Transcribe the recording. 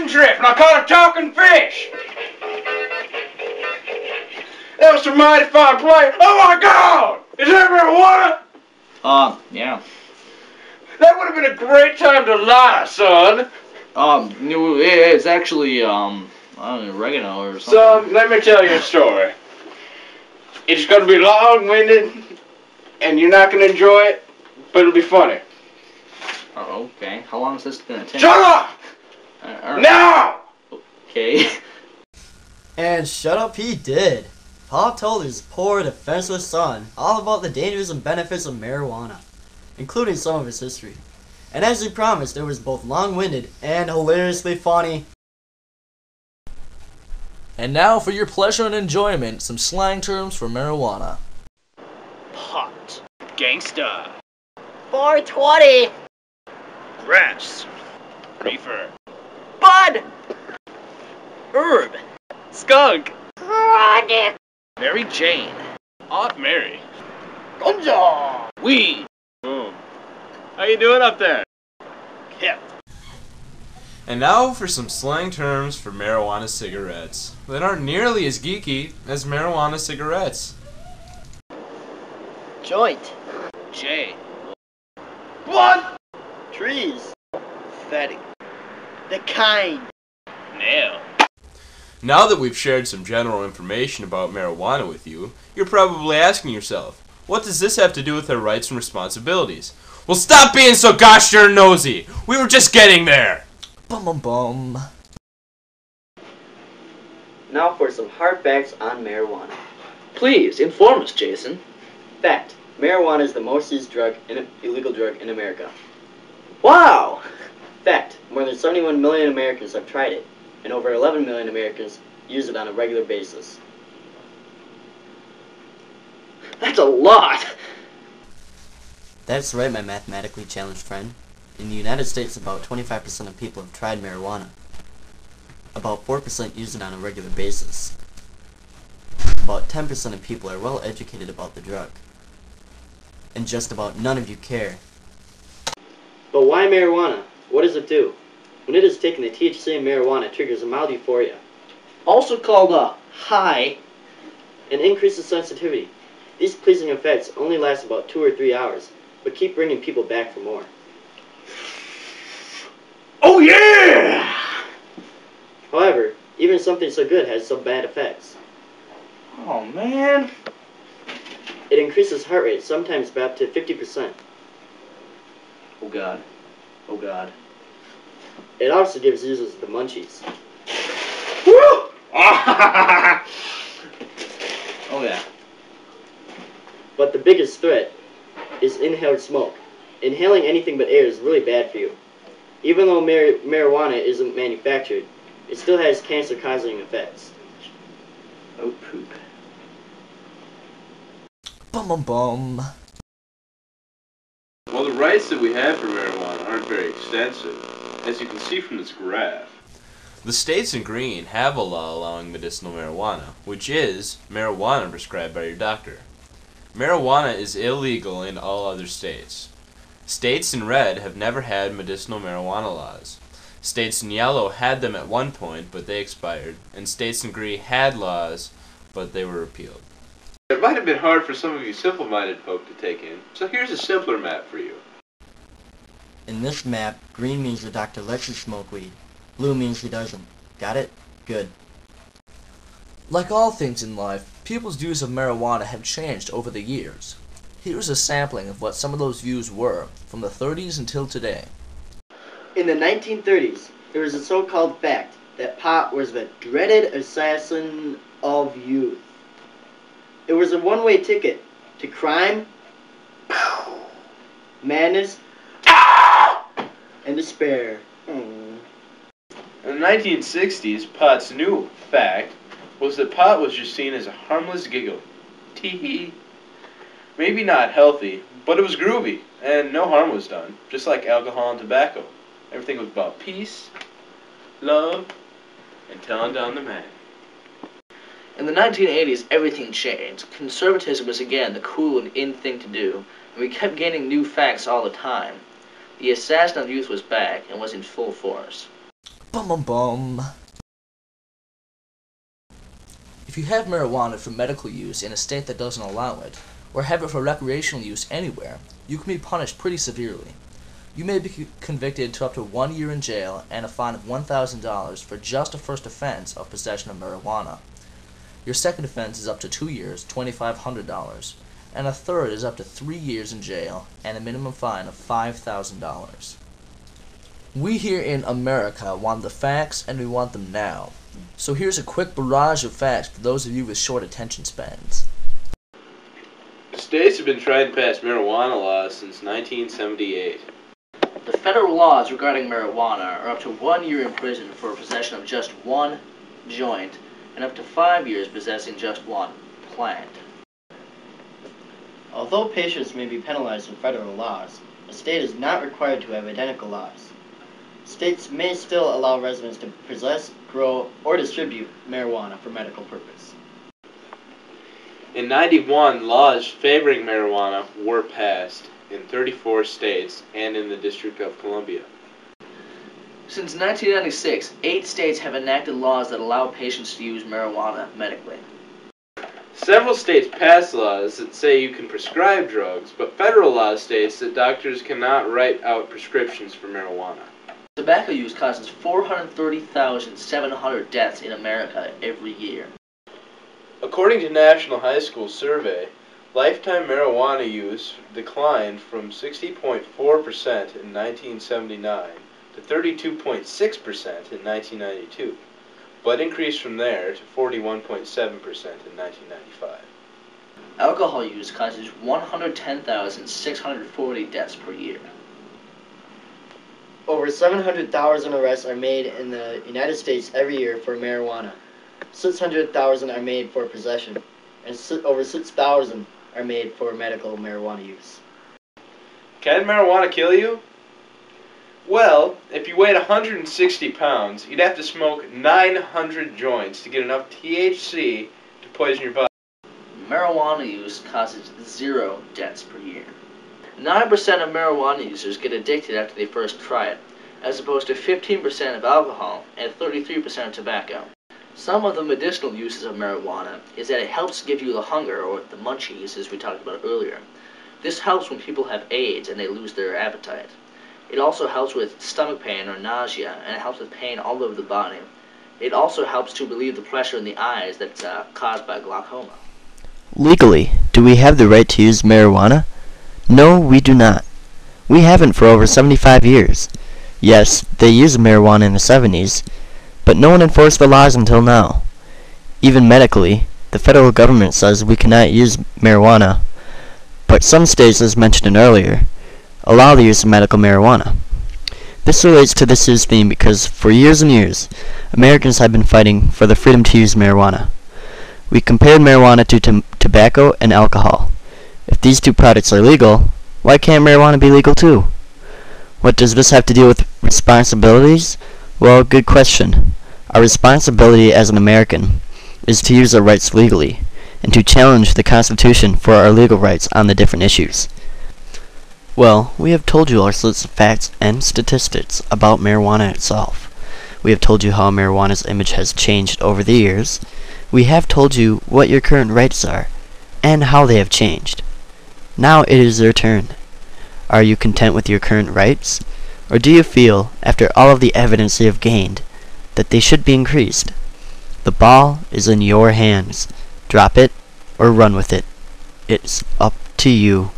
fishing trip and I caught a talking fish. That was a mighty fine play. Oh my God! Is that marijuana? Um, yeah. That would have been a great time to lie, son. Um, it's actually, um, I don't know, oregano or something. Son, let me tell you a story. It's gonna be long-winded, and you're not gonna enjoy it, but it'll be funny. Oh, okay. How long is this gonna take? Shut up! Alright. Now! Okay. And shut up he did. Pop told his poor, defenseless son all about the dangers and benefits of marijuana, including some of its history. And as he promised, it was both long-winded and hilariously funny. And now, for your pleasure and enjoyment, some slang terms for marijuana. Pot. Ganja. 420. Grass. Reefer. Bud. Herb. Skunk. Chronic. Mary Jane. Aunt Mary. Gonzo. Weed. Boom. Hmm. How you doing up there? Hip. And now for some slang terms for marijuana cigarettes that aren't nearly as geeky as marijuana cigarettes. Joint. J. Blood. Trees. Fatty. The kind. Nail. Now that we've shared some general information about marijuana with you, you're probably asking yourself, what does this have to do with our rights and responsibilities? Well, stop being so gosh darn nosy! We were just getting there! Bum bum bum. Now for some hard facts on marijuana. Please, inform us, Jason. Fact: Marijuana is the most used drug, in, illegal drug in America. Wow! Fact: More than 71 million Americans have tried it, and over 11 million Americans use it on a regular basis. That's a lot. That's right, my mathematically challenged friend. In the United States, about 25% of people have tried marijuana. About 4% use it on a regular basis. About 10% of people are well educated about the drug. And just about none of you care. But why marijuana? What does it do? When it is taken, the THC in marijuana triggers a mild euphoria Also called a high. and increases sensitivity. These pleasing effects only last about two or three hours, but keep bringing people back for more. Oh yeah! However, even something so good has some bad effects. Oh man. It increases heart rate, sometimes by up to 50%. Oh god. Oh god. It also gives users the munchies. Woo! Oh yeah. But the biggest threat is inhaled smoke. Inhaling anything but air is really bad for you. Even though mar- marijuana isn't manufactured, it still has cancer-causing effects. Oh poop. Bum bum bum. Well, the rights that we have for marijuana aren't very extensive, as you can see from this graph. The states in green have a law allowing medicinal marijuana, which is marijuana prescribed by your doctor. Marijuana is illegal in all other states. States in red have never had medicinal marijuana laws. States in yellow had them at one point, but they expired, and states in green had laws, but they were repealed. It might have been hard for some of you simple-minded folk to take in, so here's a simpler map for you. In this map, green means the doctor lets you smoke weed. Blue means he doesn't. Got it? Good. Like all things in life, people's views of marijuana have changed over the years. Here's a sampling of what some of those views were from the 30s until today. In the 1930s, there was a so-called fact that pot was the dreaded assassin of youth. It was a one-way ticket to crime, madness, and despair. Hmm. In the 1960s, pot's new fact was that pot was just seen as a harmless giggle. Tee Maybe not healthy, but it was groovy, and no harm was done, just like alcohol and tobacco. Everything was about peace, love, and telling down the man. In the 1980s, everything changed. Conservatism was again the cool and in thing to do, and we kept gaining new facts all the time. The assassin of youth was back and was in full force. Bum bum bum. If you have marijuana for medical use in a state that doesn't allow it, or have it for recreational use anywhere, you can be punished pretty severely. You may be convicted to up to one year in jail and a fine of $1,000 for just a first offense of possession of marijuana. Your second offense is up to two years, $2,500, and a third is up to three years in jail and a minimum fine of $5,000. We here in America want the facts and we want them now. So here's a quick barrage of facts for those of you with short attention spans. States have been trying to pass marijuana laws since 1978. The federal laws regarding marijuana are up to one year in prison for possession of just one joint and up to five years possessing just one plant. Although patients may be penalized in federal laws, a state is not required to have identical laws. States may still allow residents to possess, grow, or distribute marijuana for medical purpose. In 91, laws favoring marijuana were passed in 34 states and in the District of Columbia. Since 1996, eight states have enacted laws that allow patients to use marijuana medically. Several states pass laws that say you can prescribe drugs, but federal law states that doctors cannot write out prescriptions for marijuana. Tobacco use causes 430,700 deaths in America every year. According to National High School Survey, lifetime marijuana use declined from 60.4% in 1979 to 32.6% in 1992, but increased from there to 41.7% in 1995. Alcohol use causes 110,640 deaths per year. Over 700,000 arrests are made in the United States every year for marijuana. 600,000 are made for possession, and over 6,000 are made for medical marijuana use. Can marijuana kill you? Well, if you weighed 160 pounds, you'd have to smoke 900 joints to get enough THC to poison your body. Marijuana use causes zero deaths per year. 9% of marijuana users get addicted after they first try it, as opposed to 15% of alcohol and 33% of tobacco. Some of the medicinal uses of marijuana is that it helps give you the hunger or the munchies, as we talked about earlier. This helps when people have AIDS and they lose their appetite. It also helps with stomach pain or nausea, and it helps with pain all over the body. It also helps to relieve the pressure in the eyes that's uh, caused by glaucoma. Legally, do we have the right to use marijuana? No, we do not. We haven't for over 75 years. Yes, they used marijuana in the 70s, but no one enforced the laws until now. Even medically, the federal government says we cannot use marijuana, but some states, as mentioned earlier, allow the use of medical marijuana. This relates to this year's theme because for years and years, Americans have been fighting for the freedom to use marijuana. We compared marijuana to tobacco and alcohol. If these two products are legal, why can't marijuana be legal too? What does this have to do with responsibilities? Well, good question. Our responsibility as an American is to use our rights legally and to challenge the Constitution for our legal rights on the different issues. Well, we have told you our sorts of facts and statistics about marijuana itself. We have told you how marijuana's image has changed over the years. We have told you what your current rights are and how they have changed. Now it is your turn. Are you content with your current rights? Or do you feel, after all of the evidence you have gained, that they should be increased? The ball is in your hands. Drop it or run with it. It's up to you.